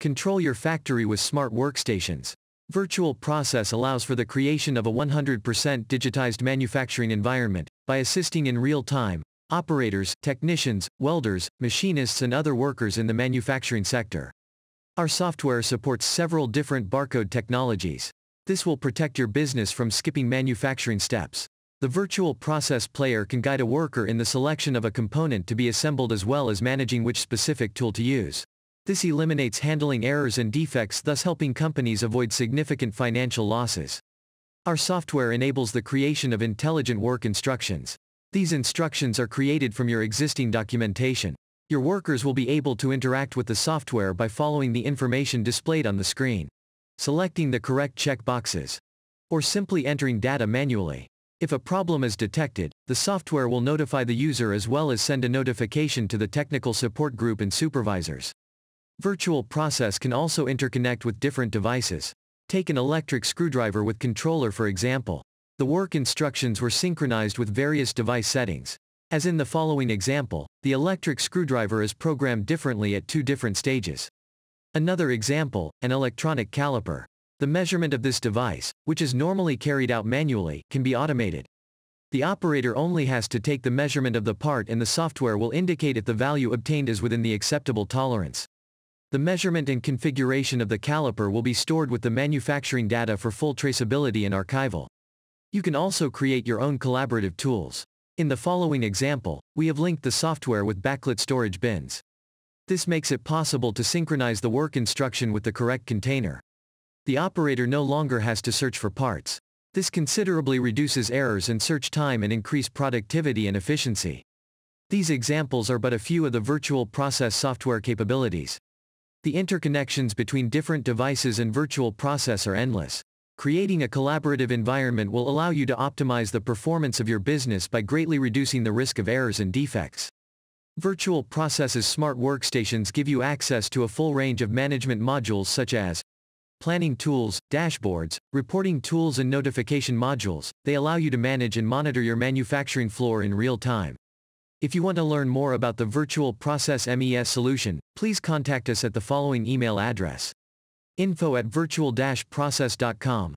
Control your factory with smart workstations. Virtual Process allows for the creation of a 100% digitized manufacturing environment by assisting in real time operators, technicians, welders, machinists and other workers in the manufacturing sector. Our software supports several different barcode technologies. This will protect your business from skipping manufacturing steps. The virtual process player can guide a worker in the selection of a component to be assembled as well as managing which specific tool to use. This eliminates handling errors and defects thus helping companies avoid significant financial losses. Our software enables the creation of intelligent work instructions. These instructions are created from your existing documentation. Your workers will be able to interact with the software by following the information displayed on the screen. Selecting the correct checkboxes. Or simply entering data manually. If a problem is detected, the software will notify the user as well as send a notification to the technical support group and supervisors. Virtual process can also interconnect with different devices. Take an electric screwdriver with controller for example. The work instructions were synchronized with various device settings. As in the following example, the electric screwdriver is programmed differently at two different stages. Another example, an electronic caliper. The measurement of this device, which is normally carried out manually, can be automated. The operator only has to take the measurement of the part and the software will indicate if the value obtained is within the acceptable tolerance. The measurement and configuration of the caliper will be stored with the manufacturing data for full traceability and archival. You can also create your own collaborative tools. In the following example, we have linked the software with backlit storage bins. This makes it possible to synchronize the work instruction with the correct container. The operator no longer has to search for parts. This considerably reduces errors and search time and increase productivity and efficiency. These examples are but a few of the virtual process software capabilities. The interconnections between different devices and virtual process are endless. Creating a collaborative environment will allow you to optimize the performance of your business by greatly reducing the risk of errors and defects. Virtual Processes smart workstations give you access to a full range of management modules such as planning tools, dashboards, reporting tools and notification modules. They allow you to manage and monitor your manufacturing floor in real time. If you want to learn more about the Virtual Process MES solution, please contact us at the following email address info at virtual-process.com.